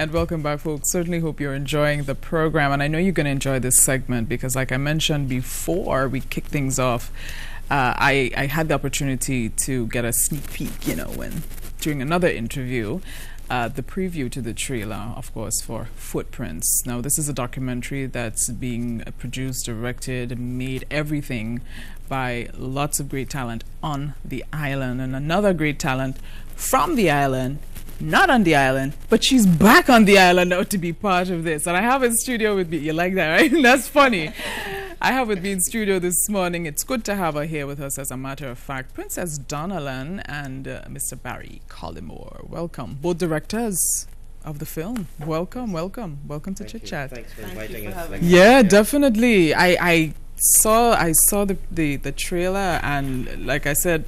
And welcome back, folks. Certainly hope you're enjoying the program. And I know you're going to enjoy this segment because, like I mentioned before we kick things off, uh, I, I had the opportunity to get a sneak peek, you know, when during another interview. Uh, the preview to the trailer, of course, for Footprints. Now, this is a documentary that's being produced, directed, made, everything by lots of great talent on the island, and another great talent from the island not on the island, but she's back on the island now to be part of this. And I have in studio with me. You like that, right? That's funny. I have with me in studio this morning. It's good to have her here with us, as a matter of fact. Princess Donelan and uh, Mr. Barry Collymore. Welcome. Both directors of the film. Welcome, welcome. Welcome to Chit Chat. Thanks for inviting you for us. having Like, Yeah, definitely. I, I saw I saw the, the, the trailer and like I said,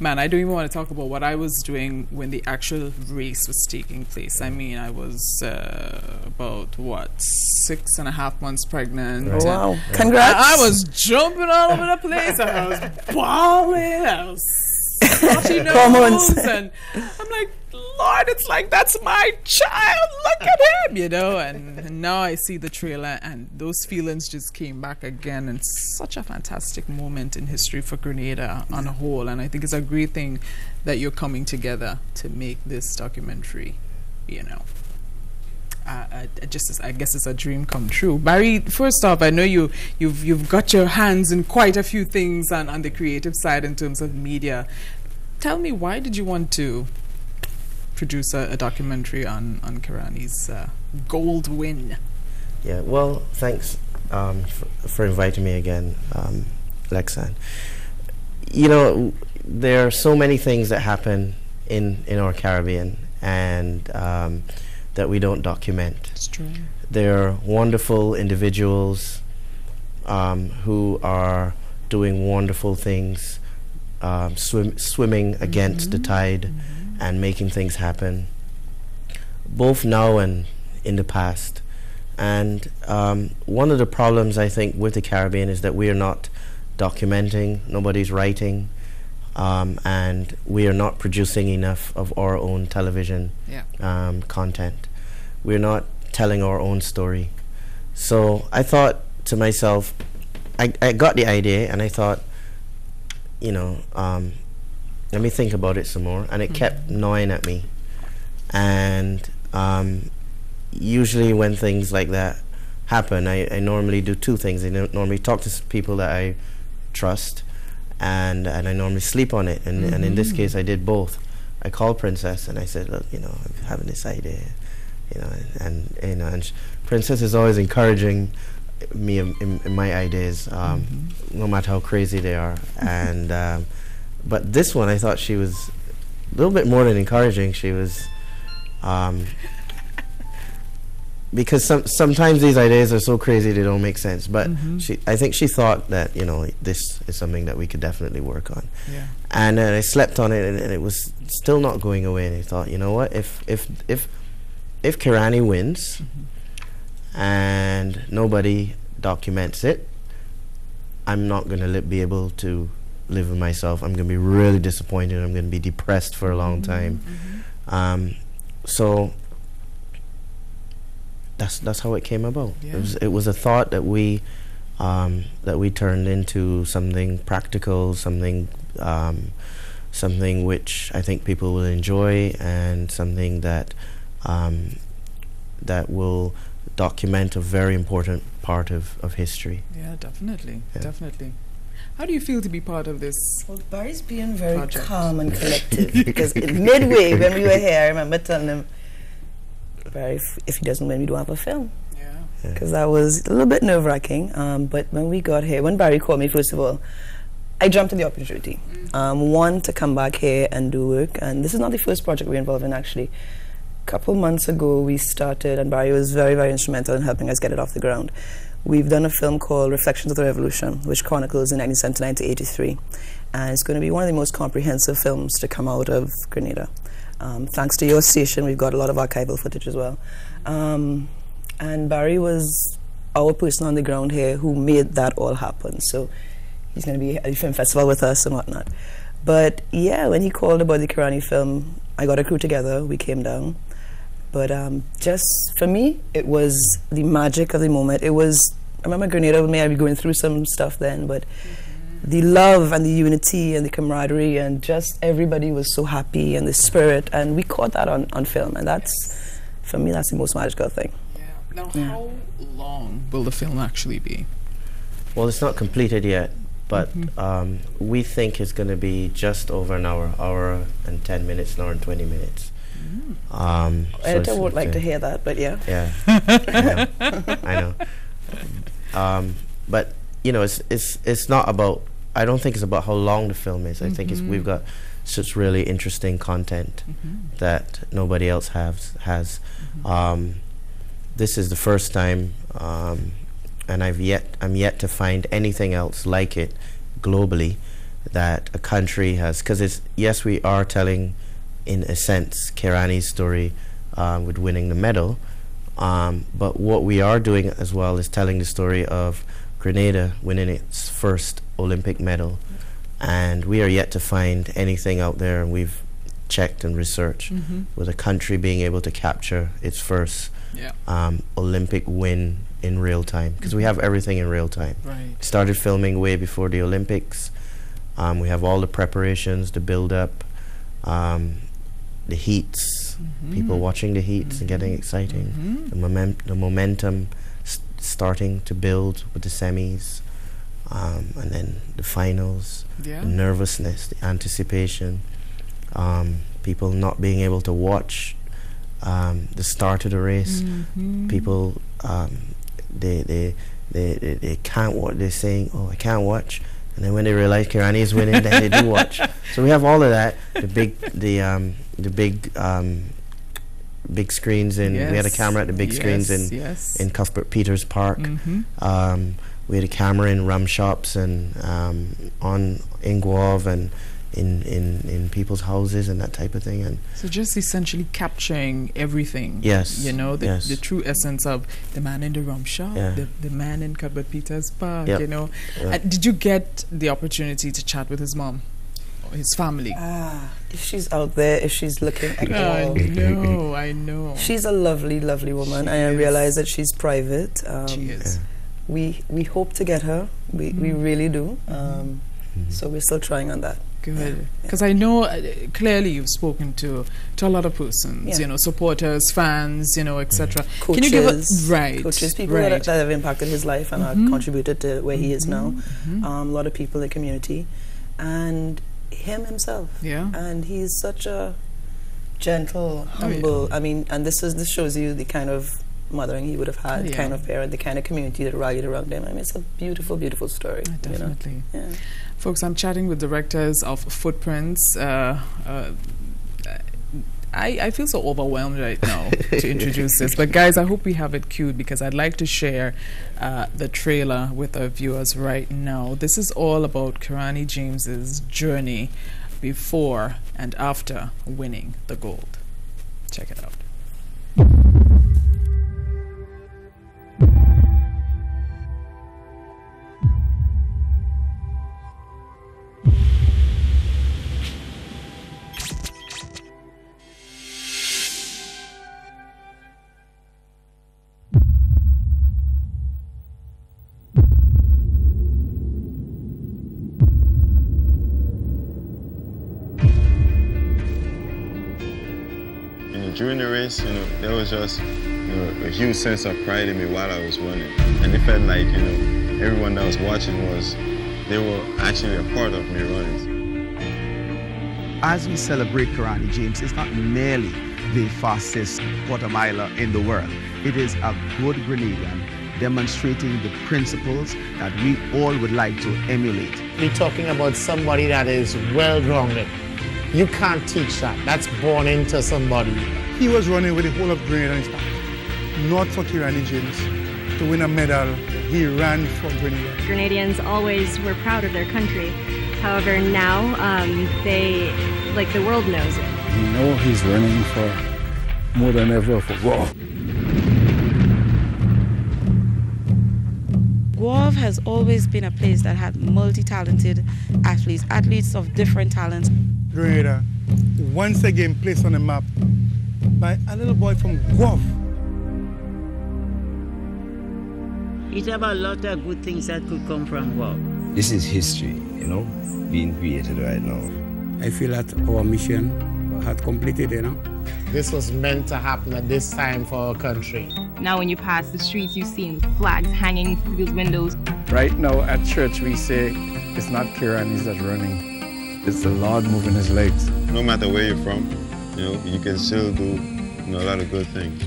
man, I don't even want to talk about what I was doing when the actual race was taking place. I mean, I was uh, about what six and a half months pregnant. Right. and Wow. Congrats. I, I was jumping all over the place. I was bawling. I was snotty nose, Hormones. and I'm like, Lord, it's like that's my child. Look at him, you know. And, and now I see the trailer, and those feelings just came back again. And it's such a fantastic moment in history for Grenada on a whole. And I think it's a great thing that you're coming together to make this documentary. You know. Uh, I, I just I guess it's a dream come true. Barry, first off, I know you you've you've got your hands in quite a few things on, on the creative side in terms of media. Tell me, why did you want to produce a, a documentary on on Kirani's uh, gold win? yeah, well, thanks um, for, for inviting me again, um, Lexan. You know, there are so many things that happen in, in our Caribbean and um, that we don't document. It's true. They're wonderful individuals um, who are doing wonderful things, um, swim, swimming against the tide and making things happen, both now and in the past. And um, one of the problems I think with the Caribbean is that we are not documenting, nobody's writing, um, and we are not producing enough of our own television Yeah. um, content. We're not telling our own story. So I thought to myself, I, I got the idea and I thought, you know, um, let me think about it some more. And it kept gnawing at me. And um, usually when things like that happen, I, I normally do two things. I normally talk to people that I trust and, and I normally sleep on it. And, and in this case, I did both. I called Princess and I said, look, you know, I'm having this idea, you know, and, and you know, and sh- Princess is always encouraging me in, in, in my ideas, um, no matter how crazy they are. and um, but this one, I thought she was a little bit more than encouraging. She was, um, because some sometimes these ideas are so crazy they don't make sense. But Mhm. she, I think she thought that you know this is something that we could definitely work on Yeah. and then I slept on it, and, and it was still not going away. And I thought, you know what? If if if if Kirani wins, and nobody documents it, I'm not gonna li- be able to live with myself. I'm gonna be really disappointed. I'm gonna be depressed for a long time. Um, so that's that's how it came about. Yeah. It was it was a thought that we um, that we turned into something practical, something um, something which I think people will enjoy, and something that um, that will document a very important part of, of history. Yeah, definitely, Yeah. definitely. How do you feel to be part of this? Well, Barry's being very Project. calm and collective because in midway when we were here, I remember telling him, Barry, if, if he doesn't win, we don't have a film. Yeah. Because that was a little bit nerve wracking. Um, but when we got here, when Barry called me, first of all, I jumped at the opportunity. Um, one, to come back here and do work. And this is not the first project we're involved in, actually. A couple months ago, we started, and Barry was very, very instrumental in helping us get it off the ground. We've done a film called Reflections of the Revolution, which chronicles in 1979 to 83. And it's going to be one of the most comprehensive films to come out of Grenada. Um, thanks to your station, we've got a lot of archival footage as well. Um, and Barry was our person on the ground here who made that all happen. So he's going to be at the film festival with us and whatnot. But yeah, when he called about the Kirani film, I got a crew together. We came down. But um, just for me, it was the magic of the moment. It was, I remember Grenada may I be going through some stuff then, but the love and the unity and the camaraderie and just everybody was so happy and the spirit. And we caught that on, on film. And that's, for me, that's the most magical thing. Yeah. Now, Yeah. how long will the film actually be? Well, it's not completed yet, but Mhm. um, we think it's going to be just over an hour, hour and 10 minutes, an hour and 20 minutes. Um, so Editor would like to hear that, but yeah. Yeah, I know. I know. Um, but you know, it's it's it's not about. I don't think it's about how long the film is. I think it's we've got such really interesting content Mhm. that nobody else has has. Mhm. Um, this is the first time, um, and I've yet I'm yet to find anything else like it globally that a country has. Because it's yes, we are telling, in a sense, Kirani's story um, with winning the medal, um, but what we are doing as well is telling the story of Grenada winning its first Olympic medal, and we are yet to find anything out there. And we've checked and researched Mhm. with a country being able to capture its first Yeah. um, Olympic win in real time because we have everything in real time. Right. Started filming way before the Olympics. Um, we have all the preparations, the build up, um, the heats, people Mhm. watching the heats and getting Mhm. exciting, Mhm. the, moment, the momentum s- starting to build with the semis, um, and then the finals, Yeah. the nervousness, the anticipation, um, people not being able to watch um, the start of the race. Mhm. People, um, they, they, they, they, they can't watch. They're saying, "Oh, I can't watch," and then when they realize Kirani is winning, then they do watch. So we have all of that. The big, the um, the big, um, big screens in. We had a camera at the big screens Yes, in yes. in Cuthbert Peters Park. Mhm. Um, we had a camera in rum shops and um, on in Gouyave and in, in, in people's houses and that type of thing. And So just essentially capturing everything. Yes, You know, the, yes. the true essence of the man in the rum shop, Yeah. the, the man in Cuthbert Peters Park, Yep. you know. Yeah. Uh, did you get the opportunity to chat with his mom or his family? Ah, if she's out there, if she's looking at all. I all, know, I know. she's a lovely, lovely woman. She and I is. realize that she's private. Um, she is. We we hope to get her. We we Mhm. really do. Um, Mhm. so we're still trying on that. Good. Because I know uh, clearly you've spoken to, to a lot of persons, Yeah. you know, supporters, fans, you know, etc. Coaches, Can you give us right? coaches, people right. that, that have impacted his life and Mhm. have contributed to where he is now. Mhm. Um, a lot of people in the community, and him himself. yeah. and he's such a gentle, Oh, yeah. humble. I mean, and this is this shows you the kind of mothering he would have had, Oh, yeah. kind of parent, the kind of community that rallied around him. I mean, it's a beautiful, beautiful story. Uh, You know? Definitely. Yeah. Folks, I'm chatting with directors of Footprints. Uh, uh, I, I feel so overwhelmed right now to introduce this. But, guys, I hope we have it queued because I'd like to share uh, the trailer with our viewers right now. This is all about Kirani James's journey before and after winning the gold. Check it out. During the race, you know, there was just, you know, a huge sense of pride in me while I was running. And it felt like, you know, everyone that was watching was, they were actually a part of me running. as we celebrate Kirani James, it's not merely the fastest quarter miler in the world. It is a good Grenadian demonstrating the principles that we all would like to emulate. We're talking about somebody that is well grounded. You can't teach that. That's born into somebody. He was running with the whole of Grenada in his back. Not for Kirani James to win a medal. He ran for Grenada. Grenadians always were proud of their country. However, now um, they, like the world knows it. You know he's running for more than ever for war. Gouyave has always been a place that had multi-talented athletes, athletes of different talents. Grenada, once again placed on the map by a little boy from Gouyave. It have a lot of good things that could come from Gouyave. This is history, you know, being created right now. I feel that our mission had completed, you know. This was meant to happen at this time for our country. Now, when you pass the streets, you see flags hanging through people's windows. Right now at church, we say it's not Kiranis that's running, it's the Lord moving his legs. No matter where you're from, you know, you can still do you know, a lot of good things.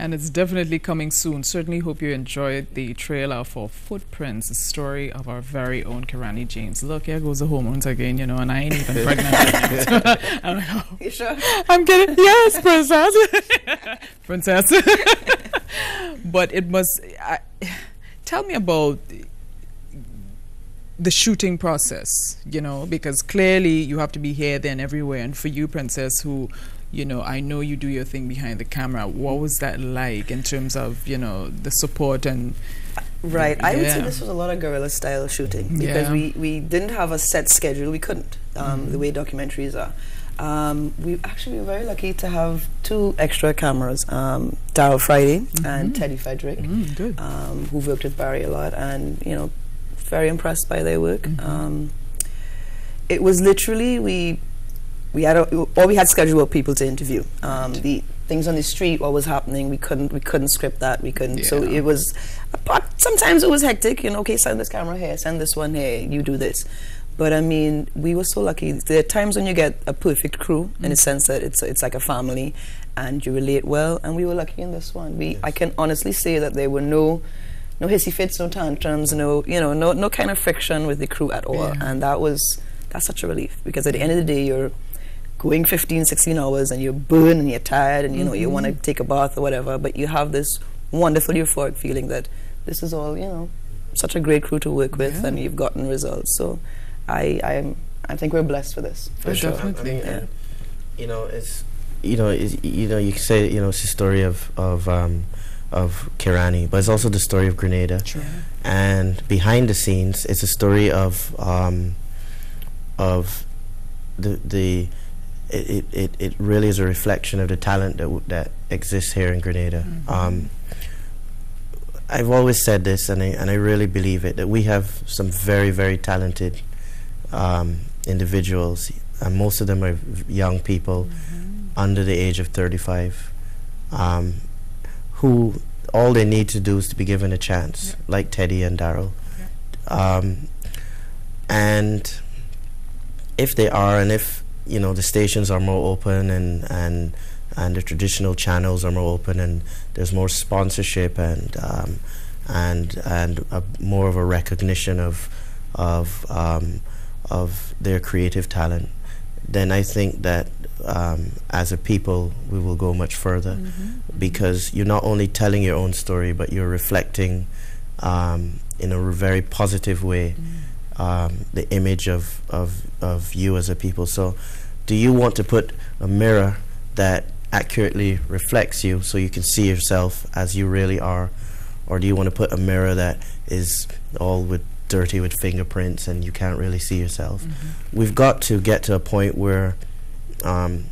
And it's definitely coming soon. Certainly hope you enjoyed the trailer for Footprints, the story of our very own Kirani James. Look, here goes the hormones again, you know, and I ain't even pregnant. I'm like, oh, You sure? I'm getting, yes, princess. princess. but it must, I, tell me about the shooting process, you know, because clearly you have to be here, then everywhere. And for you, Princess, who you know, I know you do your thing behind the camera. What was that like in terms of, you know, the support and Right. I would say this was a lot of guerrilla style shooting because Yeah. we, we didn't have a set schedule. We couldn't, um, Mhm. the way documentaries are. Um, we actually were very lucky to have two extra cameras, um, Daryl Friday and Mhm. Teddy Frederick, Mm, um, who worked with Barry a lot and, you know, very impressed by their work. Mm-hmm. Um, it was literally, we we had a, all we had scheduled were people to interview. Um, the things on the street, what was happening, we couldn't we couldn't script that. We couldn't. So it was. But sometimes it was hectic. You know, okay, send this camera here, send this one here, you do this. But I mean, we were so lucky. There are times when you get a perfect crew in the Mm. sense that it's it's like a family, and you relate well. And we were lucky in this one. We I can honestly say that there were no. No hissy fits, no tantrums, no you know, no no kind of friction with the crew at all, Yeah. and that was that's such a relief because at the end of the day, you're going 15, 16 hours and you're burned and you're tired and you know you want to take a bath or whatever, but you have this wonderful euphoric feeling that this is all you know, such a great crew to work with, Yeah. and you've gotten results. So, I I I think we're blessed for this. Oh, sure. definitely. I mean, Yeah. you know, it's you know, it's, you know, you can say you know it's the story of of um, of Kirani, but it's also the story of Grenada. Sure. And behind the scenes, it's a story of um, of the the it, it, it, it really is a reflection of the talent that w- that exists here in Grenada. Mhm. Um, I've always said this, and I and I really believe it that we have some very very talented um, individuals, and most of them are young people under the age of 35, um, who all they need to do is to be given a chance, like Teddy and Daryl. Um, and if they are, and if you know the stations are more open, and and and the traditional channels are more open, and there's more sponsorship, and um, and and a, more of a recognition of of um, of their creative talent, then I think that um, as a people we will go much further because you're not only telling your own story, but you're reflecting um, in a very positive way um, the image of, of, of you as a people. So, do you want to put a mirror that accurately reflects you so you can see yourself as you really are? Or do you want to put a mirror that is all with dirty with fingerprints and you can't really see yourself? Mm-hmm. We've got to get to a point where um,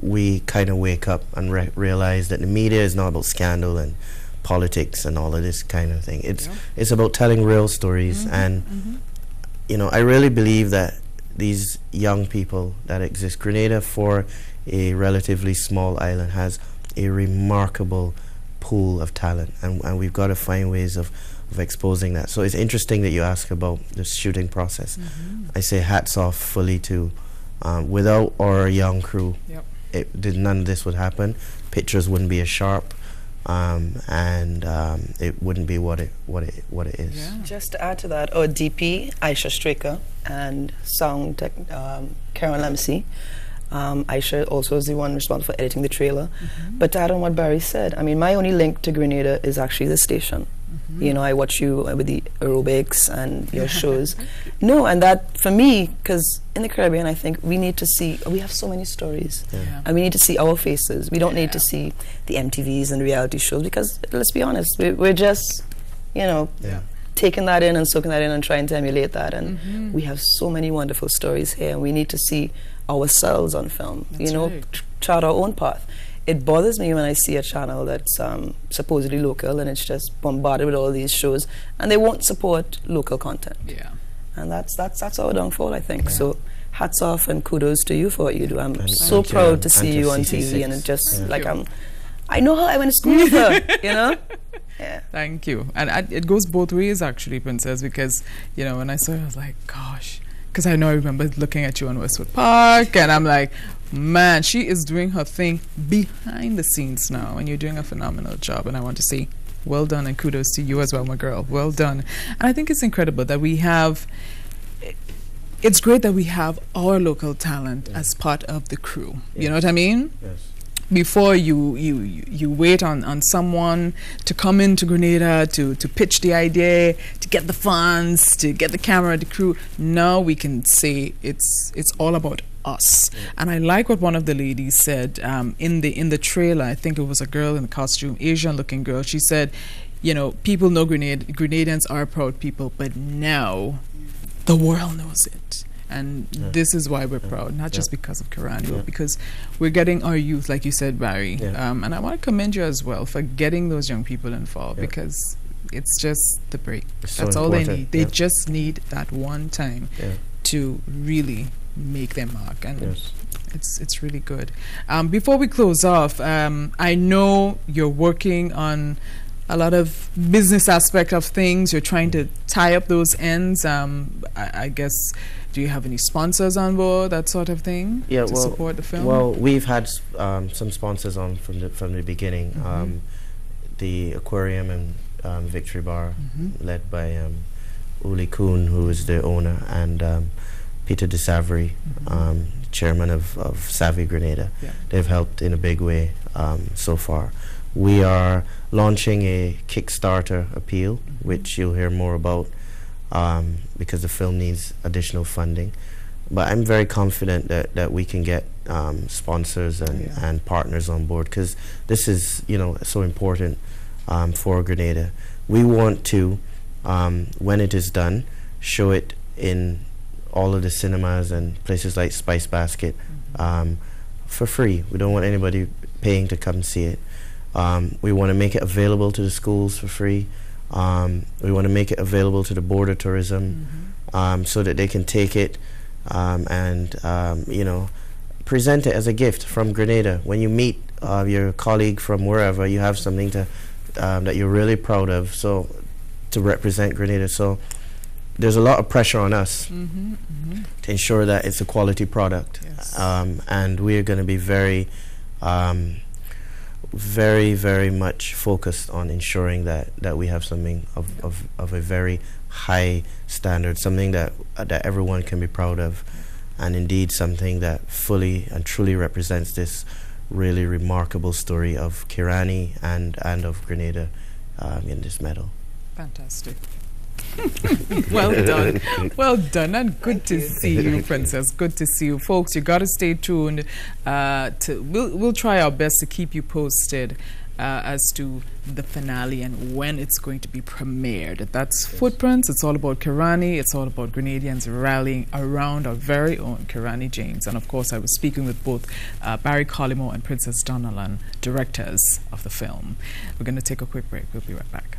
we kind of wake up and re- realize that the media is not about scandal and politics and all of this kind of thing. It's it's about telling real stories, mm-hmm. and mm-hmm. you know I really believe that these young people that exist, Grenada, for a relatively small island, has a remarkable pool of talent, and and we've got to find ways of. Of exposing that, so it's interesting that you ask about the shooting process. I say hats off fully to um, without our young crew, Yep. it did none of this would happen. Pictures wouldn't be as sharp, um, and um, it wouldn't be what it what it what it is. Just to add to that, our DP, Aisha Straker, and sound tech, um, Karen Lemsey. Um, Aisha also is the one responsible for editing the trailer. But to add on what Barry said, I mean, my only link to Grenada is actually the station. You know, I watch you uh, with the aerobics and your shows. No, and that for me, because in the Caribbean, I think we need to see. We have so many stories, Yeah. and we need to see our faces. We don't need to see the MTVs and reality shows because let's be honest, we, we're just you know, Yeah. taking that in and soaking that in and trying to emulate that. And Mhm. we have so many wonderful stories here, and we need to see ourselves on film. you know, right. chart our own path. It bothers me when I see a channel that's um, supposedly local and it's just bombarded with all these shows, and they won't support local content. Yeah. And that's that's that's our downfall, I think. So. Hats off and kudos to you for what you do. I'm And- so and to- proud to see you on CC6. TV, and it just Yeah. like I'm. I know her. I went to school with her. You know. Yeah. Thank you. And I, it goes both ways, actually, Princess, because, you know, when I saw it, I was like, gosh. Because I know I remember looking at you on Westwood Park, and I'm like, man, she is doing her thing behind the scenes now, and you're doing a phenomenal job. And I want to say, well done, and kudos to you as well, my girl. Well done. And I think it's incredible that we have. It's great that we have our local talent as part of the crew. You know what I mean? Yes. Before you you you wait on on someone to come into Grenada to to pitch the idea to get the funds to get the camera the crew now we can say it's it's all about us. And I like what one of the ladies said um, in the in the trailer. I think it was a girl in the costume Asian looking girl. She said you know people know Grenada Grenadians are proud people but now the world knows it and Yeah. this is why we're proud not Yeah. just because of Yeah. but because we're getting our youth like you said Barry Yeah. um, and I want to commend you as well for getting those young people involved Yeah. because it's just the break It's so that's all they need they yeah. just need that one time Yeah. to really make their mark and Yes. it's it's really good. Um, before we close off, um, I know you're working on a lot of business aspect of things. You're trying to tie up those ends. Um, I, I guess. Do you have any sponsors on board, that sort of thing, Yeah, to well, support the film? Well, we've had um, some sponsors on from the from the beginning. Mhm. Um, the aquarium and um, Victory Bar, Mhm. led by um, Uli Kuhn, who is the owner, and um, Peter De Savary, Mhm. um, chairman of, of Savvy Grenada. Yeah. They've helped in a big way um, so far. We are launching a Kickstarter appeal, Mm-hmm. which you'll hear more about um, because the film needs additional funding. But I'm very confident that, that we can get um, sponsors and, Yeah. and partners on board because this is, you know, so important um, for Grenada. We want to, um, when it is done, show it in all of the cinemas and places like Spice Basket um, for free. We don't want anybody paying to come see it. Um, we want to make it available to the schools for free. Um, we want to make it available to the border tourism um, so that they can take it um, and um, you know present it as a gift from Grenada. When you meet uh, your colleague from wherever, you have something to um, that you're really proud of. So to represent Grenada. So there's a lot of pressure on us hmm hmm to ensure that it's a quality product. Yes. Um, and we're going to be very, um, very, very much focused on ensuring that, that we have something of, of, of a very high standard, something that, uh, that everyone can be proud of, and indeed something that fully and truly represents this really remarkable story of Kirani and, and of Grenada um, in this medal. Fantastic. well done. Well done. And good to see you, Princess. Good to see you. Folks, you got to stay tuned. Uh, to, we'll, we'll try our best to keep you posted uh, as to the finale and when it's going to be premiered. That's Footprints. It's all about Kirani. It's all about Grenadians rallying around our very own Kirani James. And of course, I was speaking with both uh, Barry Collymore and Princess Donelan, directors of the film. We're going to take a quick break. We'll be right back.